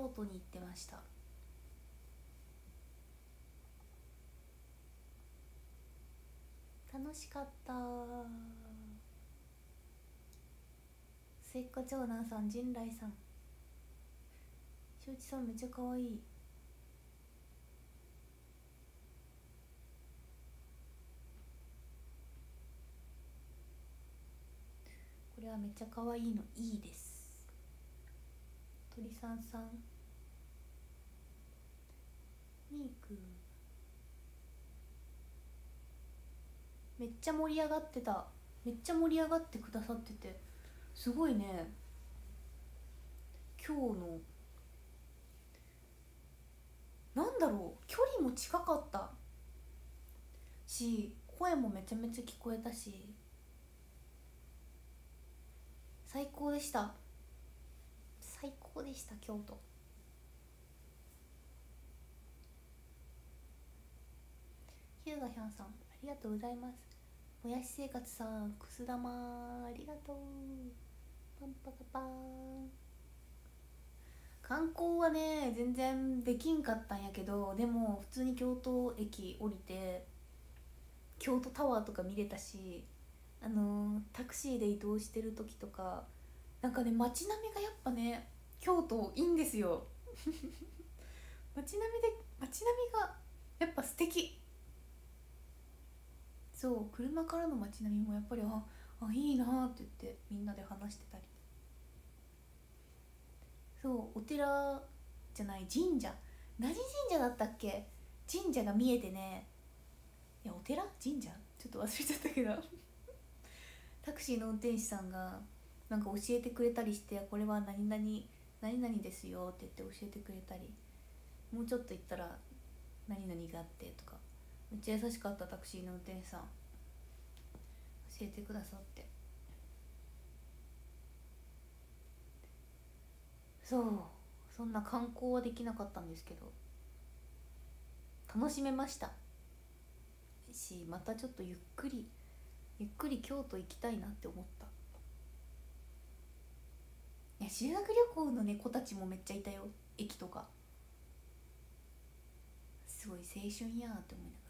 京都に行ってました。楽しかった。末っ子長男さん陣来さん。庄司さんめっちゃ可愛い。これはめっちゃ可愛いのいいです。鳥さんさん。ミーク。めっちゃ盛り上がってた。めっちゃ盛り上がってくださってて。すごいね。今日の。なんだろう。距離も近かった。し声もめちゃめちゃ聞こえたし。最高でした。最高でした京都。ヒューガヒャンさんありがとうございます。もやし生活さんくす玉ありがとう。パンパカパン。観光はね全然できんかったんやけどでも普通に京都駅降りて京都タワーとか見れたしあのタクシーで移動してる時とかなんかね街並みがやっぱね京都いいんですよ。街並みで街並みがやっぱ素敵。そう車からの街並みもやっぱりああいいなって言ってみんなで話してたり。そうお寺じゃない神社。何神社だったっけ？神社が見えてね。いやお寺？神社？ちょっと忘れちゃったけど。タクシーの運転手さんがなんか教えてくれたりしてこれは何々何々ですよって言って教えてくれたり。もうちょっと行ったら何々があってとか。めっちゃ優しかったタクシーの運転手さん。教えてくださって。そう。そんな観光はできなかったんですけど。楽しめました。しまたちょっとゆっくりゆっくり京都行きたいなって思った。いや修学旅行の猫たちもめっちゃいたよ。駅とか。すごい青春やーって思いながら。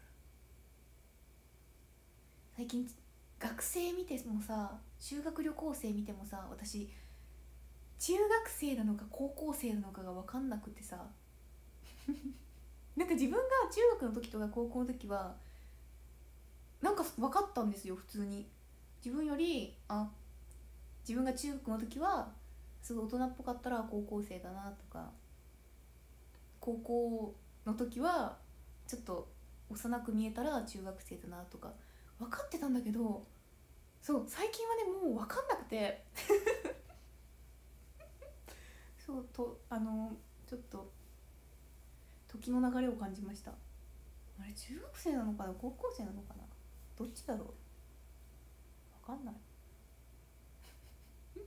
最近学生見てもさ修学旅行生見てもさ私中学生なのか高校生なのかが分かんなくてさ。なんか自分が中学の時とか高校の時はなんか分かったんですよ普通に。自分よりあ自分が中学の時はすごい大人っぽかったら高校生だなとか。高校の時はちょっと幼く見えたら中学生だなとか。分かってたんだけどそう最近はねもう分かんなくて。そうとあのちょっと時の流れを感じました。あれ中学生なのかな高校生なのかなどっちだろう。分かんない。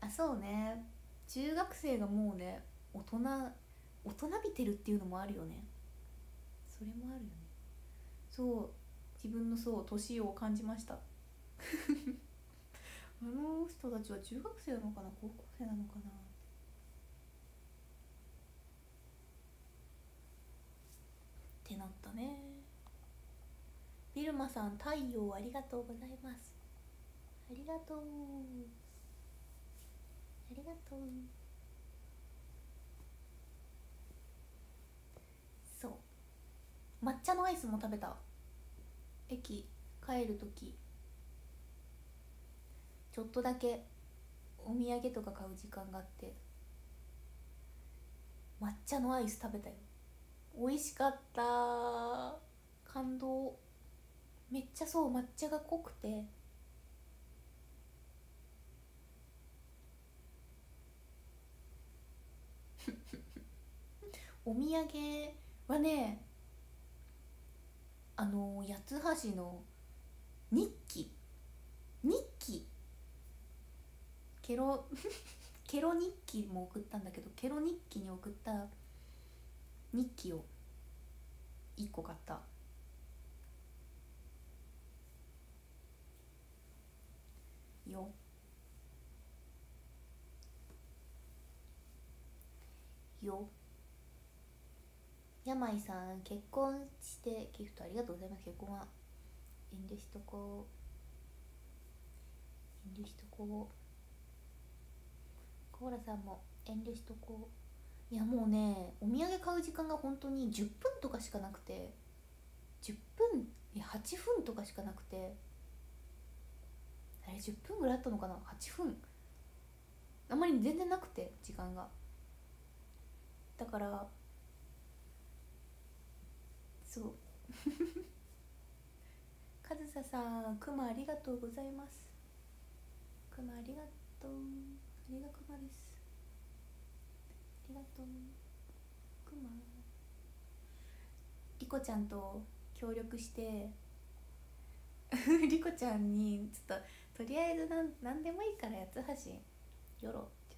あそうね。中学生がもうね大人大人びてるっていうのもあるよね。それもあるよね。そう自分のそう年を感じました。あの人たちは中学生なのかな高校生なのかな。ってなったね。ビルマさん太陽ありがとうございます。ありがとう。ありがとうそう抹茶のアイスも食べた。駅帰る時。ちょっとだけお土産とか買う時間があって。抹茶のアイス食べたよ。美味しかった。感動。めっちゃそう抹茶が濃くて。お土産はねあの八つ橋の日記。日記。ケロ ケロ日記も送ったんだけどケロ日記に送った日記を1個買った。よ。よ。山井さん結婚してギフトありがとうございます。結婚は遠慮しとこう。遠慮しとこう。コーラさんも遠慮しとこう。いやもうねお土産買う時間が本当に10分とかしかなくて。10分いや8分とかしかなくて。あれ10分ぐらいあったのかな？8分。あまり全然なくて時間が。だからそう。かずささんくまありがとうございます。くまありがとう。ありがくまです。ありがとう。くまりこちゃんと協力して。りこちゃんにちょっととりあえずなんなんでもいいから八橋よろって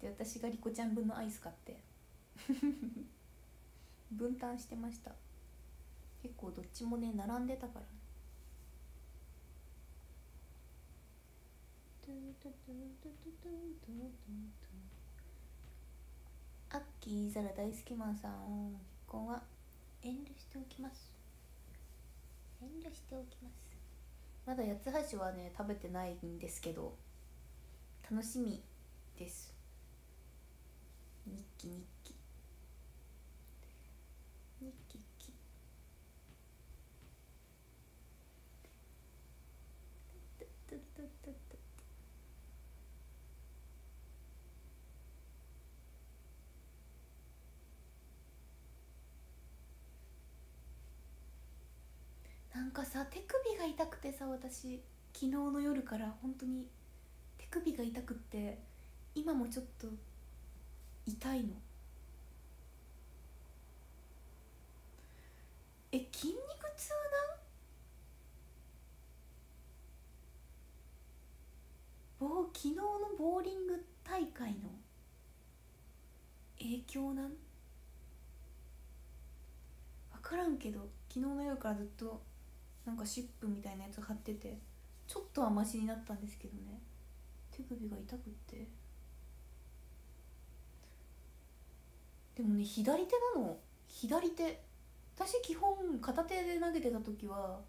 言って。で私がりこちゃん分のアイス買って 分担してました。結構どっちもね並んでたから。アッキーザラ大好きマンさん結婚は遠慮しておきます。遠慮しておきます。まだ八つ橋はね食べてないんですけど楽しみです。日記日記日記記なんかさ手首が痛くてさ私昨日の夜から本当に手首が痛くって今もちょっと痛いの。え筋肉痛なん？昨日のボーリング大会の影響なん？分からんけど昨日の夜からずっとなんか湿布みたいなやつ貼っててちょっとはマシになったんですけどね。手首が痛くって。でもね左手なの。左手。私基本片手で投げてた時は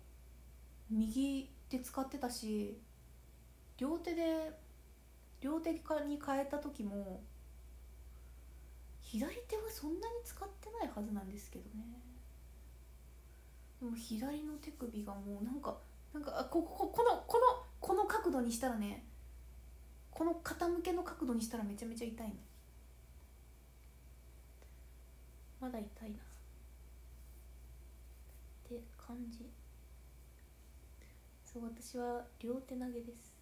右手使ってたし両手で両手に変えた時も左手はそんなに使ってないはずなんですけどね。でも左の手首がもうなんかなんかあこここのこのこの角度にしたらねこの傾けの角度にしたらめちゃめちゃ痛いの。まだ痛いな。って感じ。そう私は両手投げです。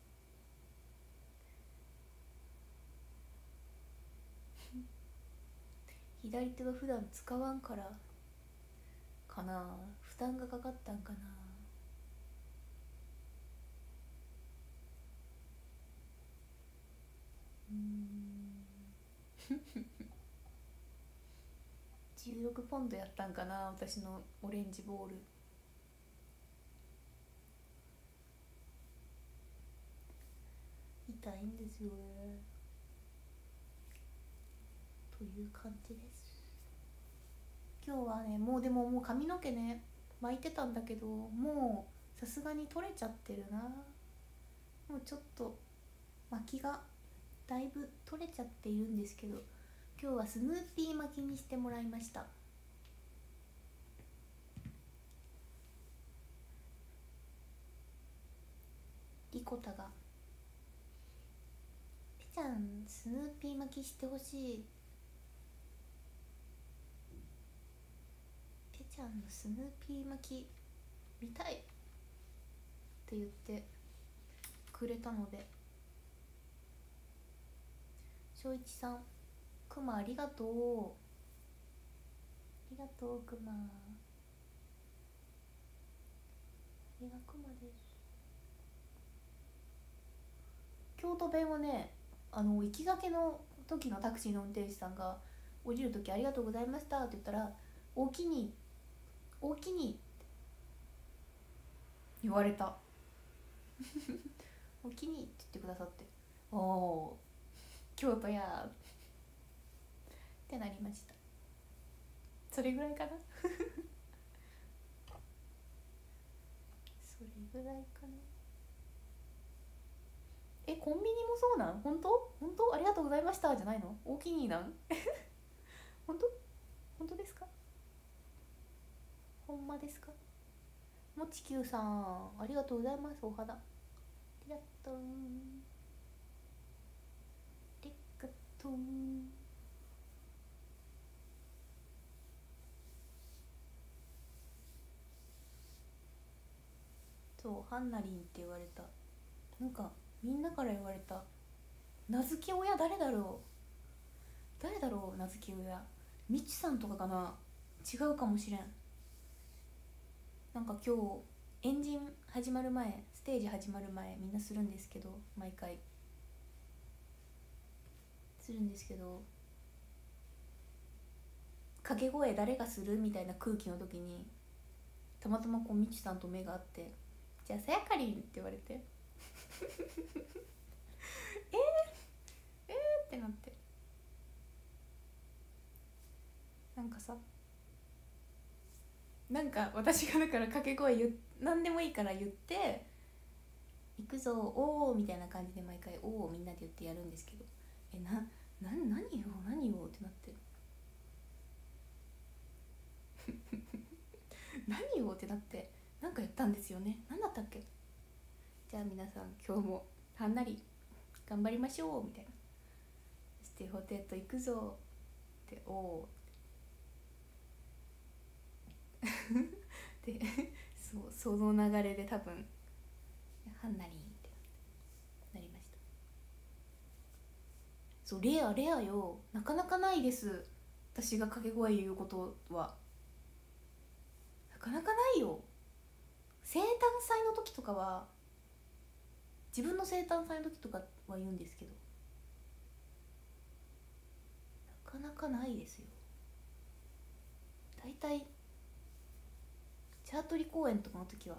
左手は普段使わんからかな。担がかかったんかな。うん。16ポンドやったんかな私のオレンジボール。痛いんですよという感じです。今日はねもうでももう髪の毛ね巻いてたんだけどもうさすがに取れちゃってるな。もうちょっと巻きがだいぶ取れちゃっているんですけど今日はスヌーピー巻きにしてもらいました。リコタが「ぺちゃんスヌーピー巻きしてほしい」ぺちゃんのスヌーピー巻き見たいって言ってくれたので翔一さんくまありがとう。ありがとうくまあれがくまです。京都弁はねあの行きがけの時のタクシーの運転手さんが「降りる時ありがとうございました」って言ったら「おおきにおおきに」言われた「おおきに」って言ってくださって。ああ京都やってなりました。それぐらいかな。それぐらいかな。えコンビニもそうなん？本当？本当？ありがとうございました。じゃないの？大きになん？本当？本当ですか？ほんまですか？もちきゅうさんありがとうございますお肌。ありがとうありがとうそうハンナリンって言われた。なんかみんなから言われた。名付け親誰だろう？誰だろう名付け親？みちさんとかかな？違うかもしれん。なんか今日エンジン始まる前ステージ始まる前みんなするんですけど毎回。するんですけど掛け声誰がするみたいな空気の時にたまたまこうみちさんと目が合って「じゃあさやかりん」って言われて。えー、えー、ってなって。なんかさなんか私がだから掛け声言何でもいいから言って「行くぞおお」みたいな感じで毎回「おお」みんなで言ってやるんですけどえなな何よ何よってなって。何よってなってなんかやったんですよね。何だったっけ？じゃあ皆さん今日もはんなり頑張りましょうみたいな。そしてホテット行くぞっておお でそうその流れで多分はんなりってなりました。そうレアレアよ。なかなかないです。私が掛け声言うことは。なかなかないよ。生誕祭の時とかは自分の生誕祭の時とかは言うんですけど。なかなかないですよ。大体チャートリ公演とかの時は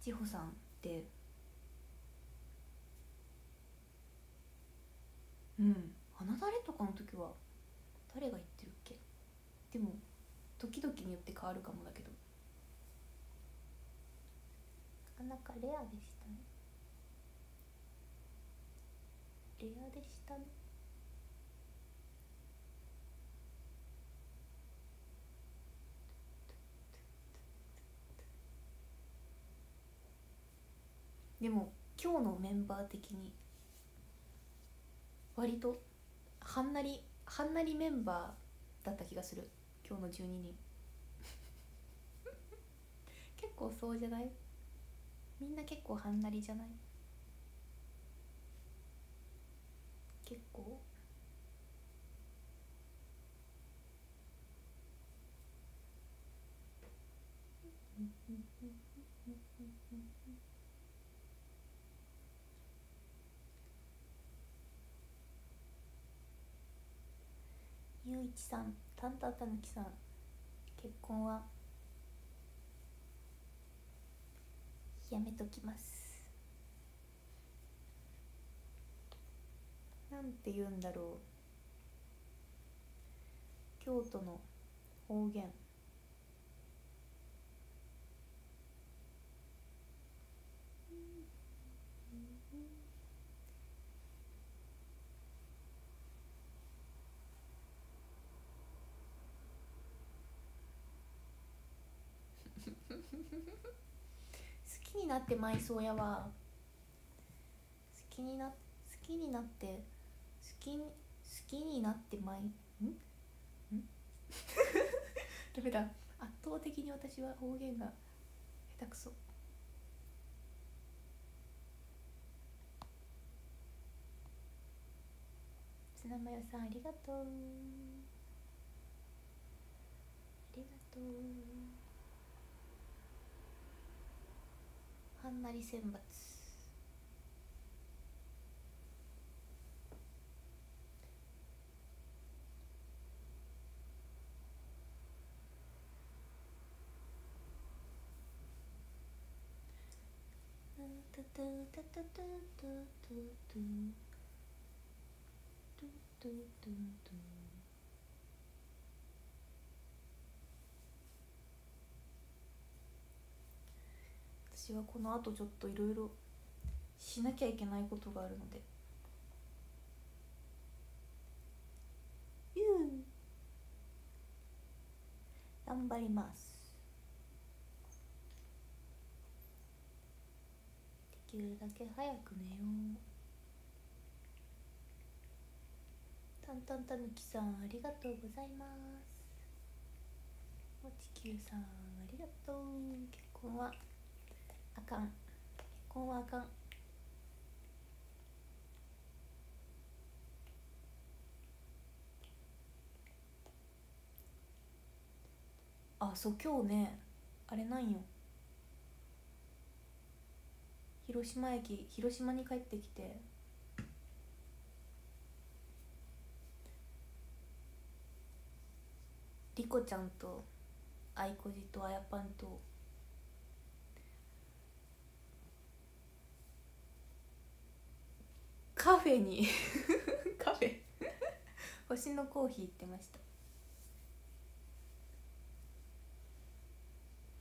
千穂さんって。うん。花だれとかの時は誰が言ってるっけ？でも時々によって変わるかもだけど。なかなかレアですたねレアでしたねでも今日のメンバー的に割とはんなりはんなりメンバーだった気がする。今日の12人 結構そうじゃない？みんな結構はんなりじゃない？結構ゆういちさんたんたたぬきさん結婚はやめときます。なんて言うんだろう。京都の方言好きになってまいそうやわ。好きにな好きになって好き好きになってまいん？ん？ダメだ。圧倒的に私は方言が下手くそ。ツナマヨさんありがとう。ありがとう。はんなり選抜トゥトゥトゥトゥトゥトゥトゥトゥトゥトゥ私はこの後ちょっといろいろしなきゃいけないことがあるので。ゆう頑張ります。できるだけ早く寝よう。たんたんたぬきさんありがとうございます。もちきゅうさんありがとう。結婚はあかん。結婚はあかん。あそう今日ねあれなんよ。広島駅広島に帰ってきて。リコちゃんとアイコジとあやぱんとカフェに。カフェ。星のコーヒー行ってました。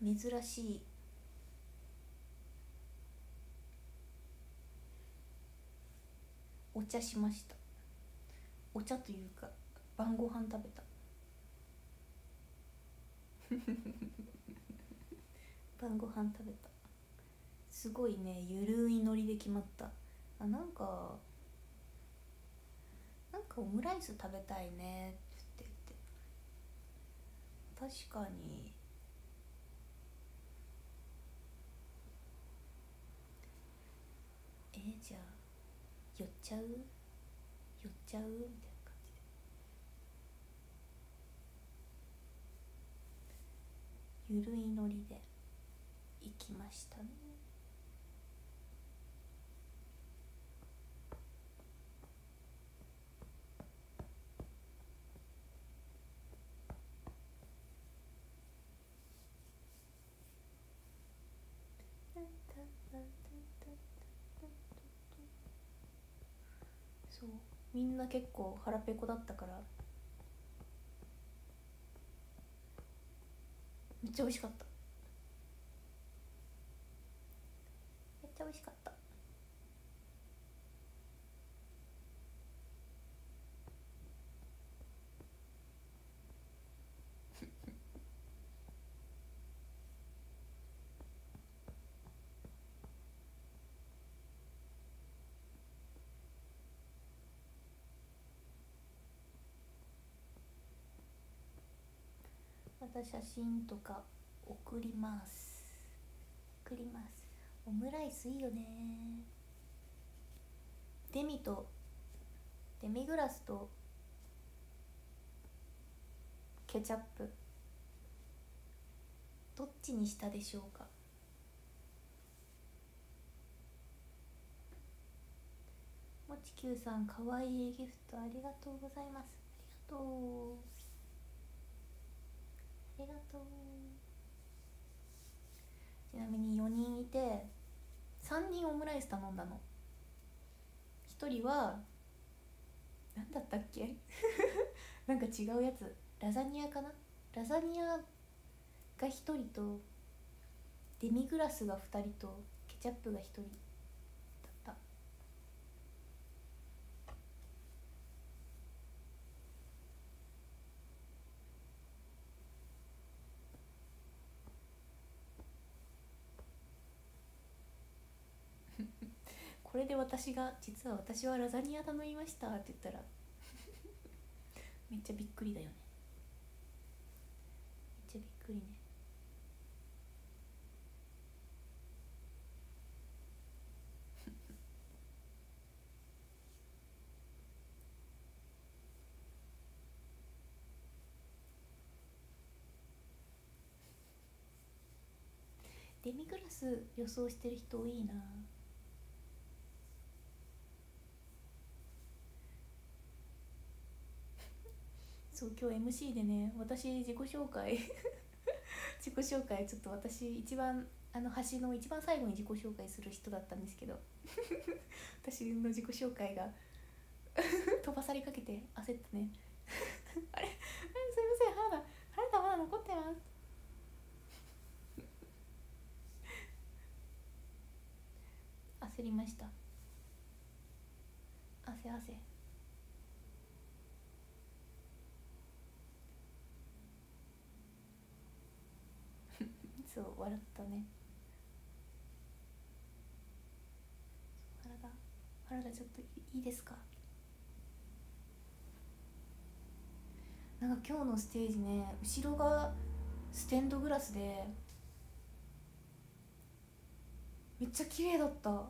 珍しい。お茶しました。お茶というか晩ご飯食べた。晩ご飯食べた。すごいねゆるいノリで決まった。あなんかなんかオムライス食べたいねって言って。確かに。えー、じゃあ寄っちゃう？寄っちゃう？みたいな感じで。ゆるいノリで行きましたね。そう。みんな結構腹ペコだったから。めっちゃ美味しかった。めっちゃ美味しかったまた写真とか送ります。送ります。オムライスいいよね。デミとデミグラスとケチャップ。どっちにしたでしょうか。もちきゅうさんかわいいギフトありがとうございます。ありがとう。りがとう。ちなみに4人いて3人オムライス頼んだの。1人は何だったっけ？なんか違うやつ。ラザニアかな？ラザニアが1人とデミグラスが2人とケチャップが1人だったこれで私が「実は私はラザニア頼みました」って言ったら めっちゃびっくりだよね。めっちゃびっくりね。デミグラス予想してる人多いな。そう今日 MC でね私自己紹介 自己紹介ちょっと私一番あの橋の一番最後に自己紹介する人だったんですけど 私の自己紹介が 飛ばされかけて焦ったね。あれ？すいません原田原田まだ残ってます。焦りました。汗汗そう笑ったね。原田原田ちょっといいですか？なんか今日のステージね後ろがステンドグラスでめっちゃ綺麗だった。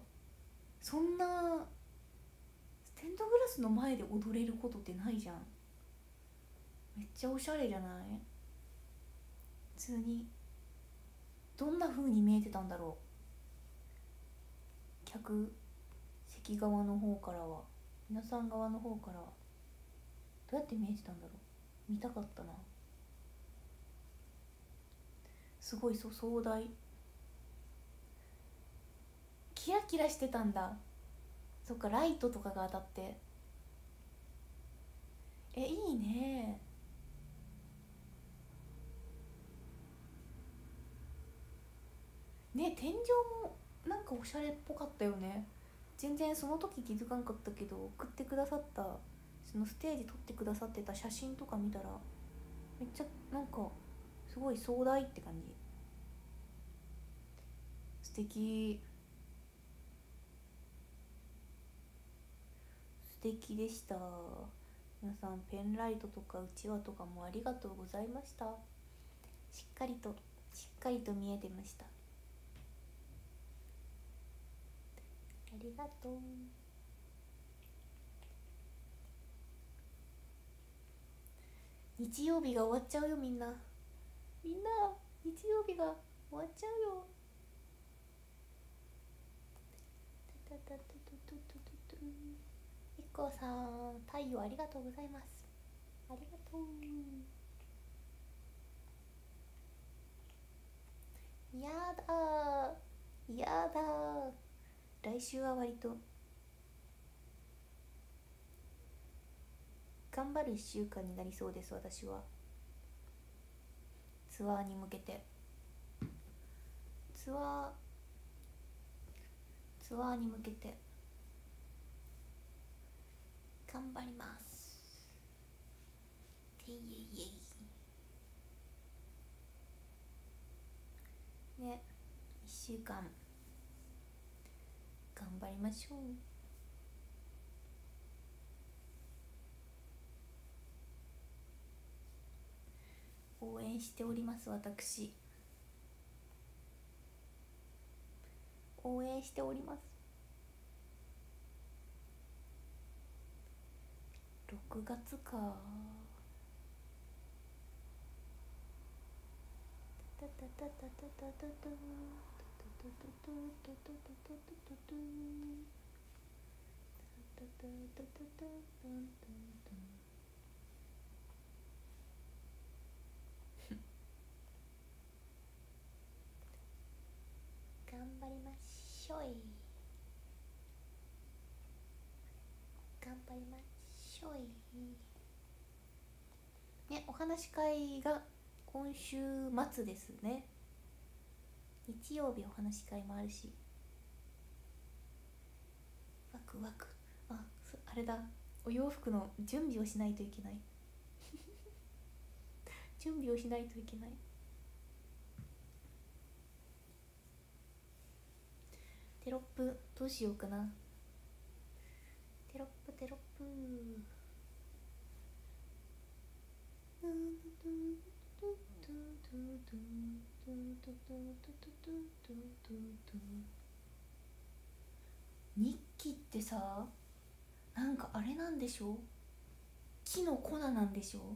そんなステンドグラスの前で踊れることってないじゃん。めっちゃおしゃれじゃない？普通に。どんな風に見えてたんだろう。客席側の方からは皆さん側の方からはどうやって見えてたんだろう。見たかったな。すごいそう壮大。キラキラしてたんだ。そっかライトとかが当たって。えいいね。ね天井もなんかおしゃれっぽかったよね。全然その時気づかんかったけど送ってくださったそのステージ撮ってくださってた写真とか見たらめっちゃなんかすごい壮大って感じ。素敵。素敵でした。皆さんペンライトとかうちわとかもありがとうございました。しっかりとしっかりと見えてました。ありがとう。日曜日が終わっちゃうよみんなみんな日曜日が終わっちゃうよたたいこさん太陽ありがとうございますありがとうやだやだ来週は割と頑張る1週間になりそうです私は。ツアーに向けて。ツアーツアーに向けて。頑張ります。イエイイエイね1週間。頑張りましょう。応援しております私。応援しております。6月か。タタタタタタタタ。頑張りましょい。頑張りましょい。ねお話し会が今週末ですね。日曜日お話し会もあるし。ワクワク。ああれだ。お洋服の準備をしないといけない。準備をしないといけない。テロップどうしようかな。テロップテロップ。ドゥドゥドゥドゥドゥ日記ってさなんかあれなんでしょ木の粉なんでしょ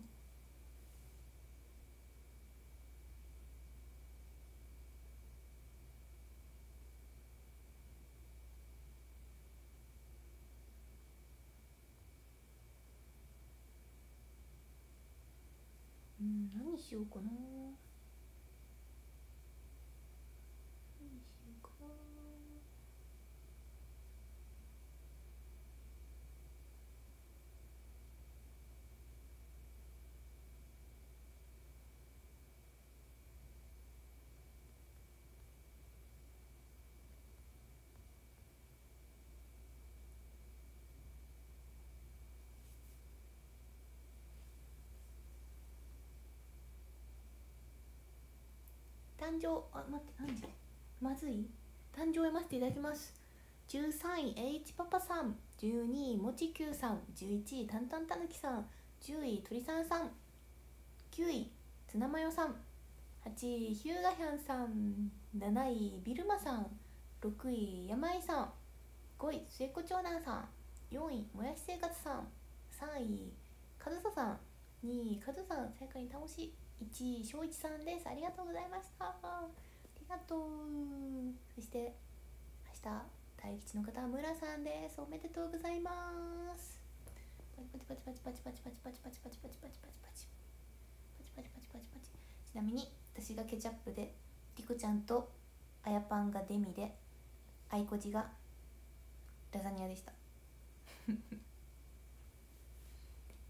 うん何しようかな何しようかな誕生あ待って何時？まずい？誕生を読ませていただきます。13位 H パパさん。12位もちきゅうさん。11位たんたんたぬきさん。10位とりさんさん。9位ツナマヨさん。8位ヒューガヒャンさん。7位ビルマさん。6位山井さん。5位末っ子長男さん。4位もやし生活さん。3位かずささん。2位かずさん最下位楽し1位翔一さんです。ありがとうございました。ありがとう。そして明日大吉の方は村さんです。おめでとうございます。パチパチパチパチパチパチパチパチパチパチパチパチパチパチパチパチパチパチちなみに私がケチャップでリコちゃんとあやパンがデミであいこじがラザニアでした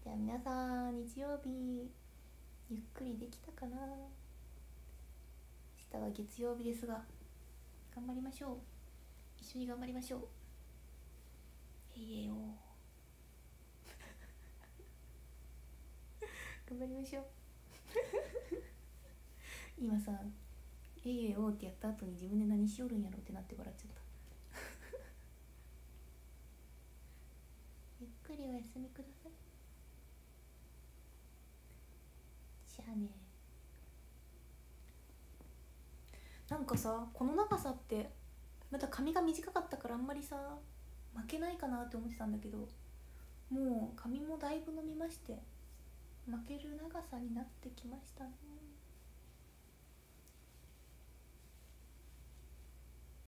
じゃあ皆さん日曜日かな。明日は月曜日ですが頑張りましょう。一緒に頑張りましょう。えいえよ 頑張りましょう。今さ「えいえよ」ってやった後に自分で何しよるんやろってなって笑っちゃった。ゆっくりお休みください。じゃあねなんかさこの長さってまた髪が短かったからあんまりさ負けないかなって思ってたんだけどもう髪もだいぶ伸びまして負ける長さになってきましたね。